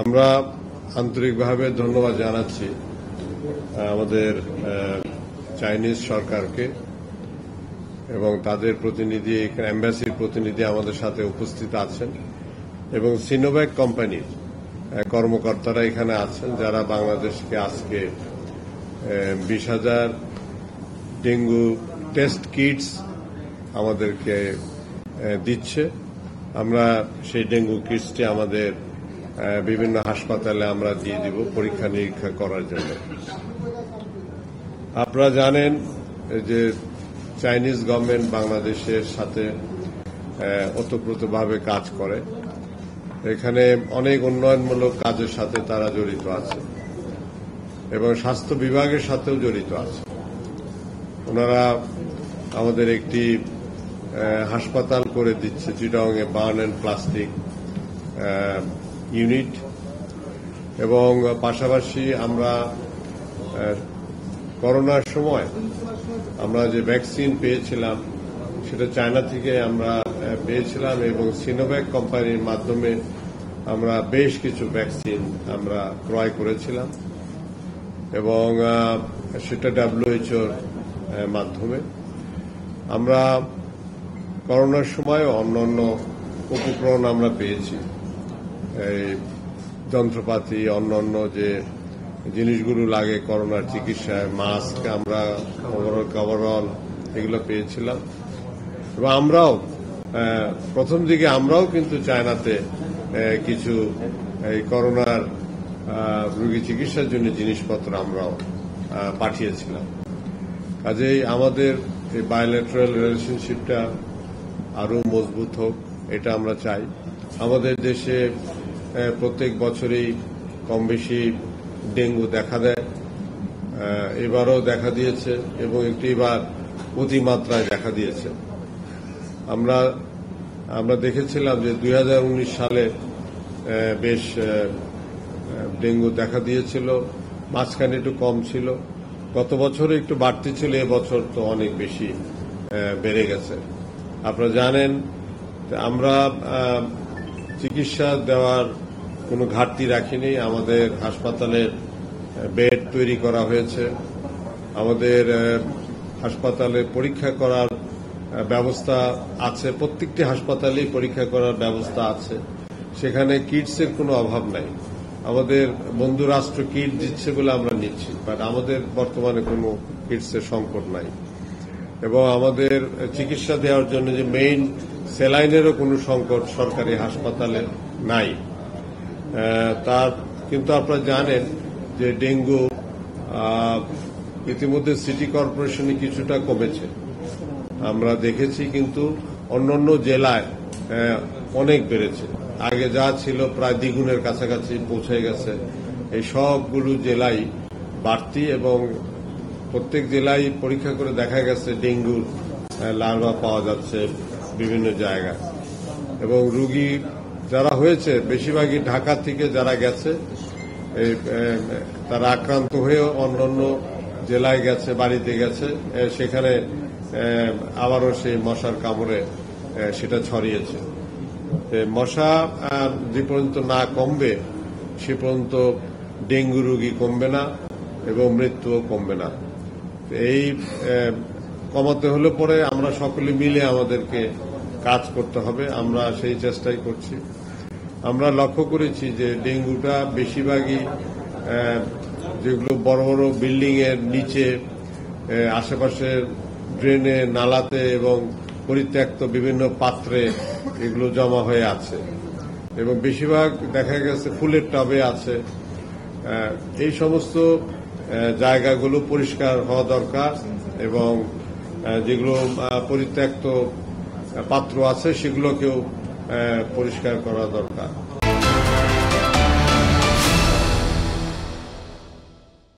আমরা আন্তরিকভাবে ধন্যবাদ জানাচ্ছি আমাদের চাইনিজ সরকারকে এবং তাদের প্রতিনিধি, অ্যাম্বাসির প্রতিনিধি আমাদের সাথে উপস্থিত আছেন এবং সিনোব্যাক কোম্পানির কর্মকর্তারা এখানে আছেন যারা বাংলাদেশকে আজকে বিশ হাজার ডেঙ্গু টেস্ট কিটস আমাদেরকে দিচ্ছে। আমরা সেই ডেঙ্গু কিটসটি আমাদের বিভিন্ন হাসপাতালে আমরা দিয়ে দিব পরীক্ষা নিরীক্ষা করার জন্য। আপনারা জানেন যে চাইনিজ গভর্নমেন্ট বাংলাদেশের সাথে ওতপ্রোতভাবে কাজ করে। এখানে অনেক উন্নয়নমূলক কাজের সাথে তারা জড়িত আছে এবং স্বাস্থ্য বিভাগের সাথেও জড়িত আছে। ওনারা আমাদের একটি হাসপাতাল করে দিচ্ছে, চিটাংয়ে বার্ন অ্যান্ড প্লাস্টিক ইউনিট এবং পাশাপাশি আমরা করোনার সময় আমরা যে ভ্যাকসিন পেয়েছিলাম, সেটা চায়না থেকে আমরা পেয়েছিলাম এবং সিনোভ্যাক কোম্পানির মাধ্যমে আমরা বেশ কিছু ভ্যাকসিন আমরা ক্রয় করেছিলাম এবং সেটা ডাব্লিউএইচওর মাধ্যমে। আমরা করোনার সময় অন্যান্য উপকরণ আমরা পেয়েছি। যন্ত্রপাতি, অন্যান্য যে জিনিসগুলো লাগে, করোনার চিকিৎসায় মাস্ক আমরা কভারঅল এগুলো পেয়েছিলাম। এবং আমরাও প্রথম দিকে আমরাও কিন্তু চায়নাতে কিছু এই করোনার রোগী চিকিৎসার জন্য জিনিসপত্র আমরাও পাঠিয়েছিলাম। কাজেই আমাদের এই বায়োলেটারাল রিলেশনশিপটা আরও মজবুত হোক, এটা আমরা চাই। আমাদের দেশে প্রত্যেক বছরই কম বেশি ডেঙ্গু দেখা দেয়। এবারও দেখা দিয়েছে এবং একটি এবার অতিমাত্রায় দেখা দিয়েছে। আমরা আমরা দেখেছিলাম যে দুই হাজার উনিশ সালে বেশ ডেঙ্গু দেখা দিয়েছিল। মাঝখানে একটু কম ছিল। গত বছরে একটু বাড়তি ছিল এবছর তো অনেক বেশি বেড়ে গেছে। আপনারা জানেন, আমরা চিকিৎসা দেওয়ার কোনো ঘাটতি রাখিনি। আমাদের হাসপাতালের বেড তৈরি করা হয়েছে। আমাদের হাসপাতালে পরীক্ষা করার ব্যবস্থা আছে। প্রত্যেকটি হাসপাতালেই পরীক্ষা করার ব্যবস্থা আছে। সেখানে কিটসের কোনো অভাব নাই। আমাদের বন্ধু রাষ্ট্র কিট দিচ্ছে বলে আমরা নিচ্ছি, বাট আমাদের বর্তমানে কোনো কিটসের সংকট নাই। এবং আমাদের চিকিৎসা দেওয়ার জন্য যে মেইন সেলাইনেরও কোনো সংকট সরকারি হাসপাতালে নাই। তার কিন্তু আপনারা জানেন যে ডেঙ্গু ইতিমধ্যে সিটি কর্পোরেশনে কিছুটা কমেছে। আমরা দেখেছি কিন্তু অন্যান্য জেলায় অনেক বেড়েছে। আগে যা ছিল প্রায় দ্বিগুণের কাছাকাছি পৌঁছে গেছে। এই সবগুলো জেলাই বাড়তি এবং প্রত্যেক জেলায় পরীক্ষা করে দেখা গেছে ডেঙ্গুর লার্ভা পাওয়া যাচ্ছে। বিভিন্ন জায়গায়। এবং রুগী যারা হয়েছে, বেশিরভাগই ঢাকা থেকে যারা গেছে তারা আক্রান্ত হয়ে অন্যান্য জেলায় গেছে, বাড়িতে গেছে সেখানে আবারও সেই মশার কামড়ে সেটা ছড়িয়েছে। মশা যে পর্যন্ত না কমবে, সে পর্যন্ত ডেঙ্গু রোগী কমবে না এবং মৃত্যুও কমবে না। এই কমাতে হলে পরে আমরা সকলে মিলে আমাদেরকে কাজ করতে হবে, আমরা সেই চেষ্টাই করছি। আমরা লক্ষ্য করেছি যে ডেঙ্গুটা বেশিরভাগই যেগুলো বড় বড় বিল্ডিং এর নিচে আশেপাশের ড্রেনে, নালাতে এবং পরিত্যক্ত বিভিন্ন পাত্রে এগুলো জমা হয়ে আছে। এবং বেশিরভাগ দেখা গেছে ফুলের টবে আছে। এই সমস্ত জায়গাগুলো পরিষ্কার হওয়া দরকার এবং যেগুলো পরিত্যক্ত পাত্র আছে সেগুলোকেও পরিষ্কার করা দরকার।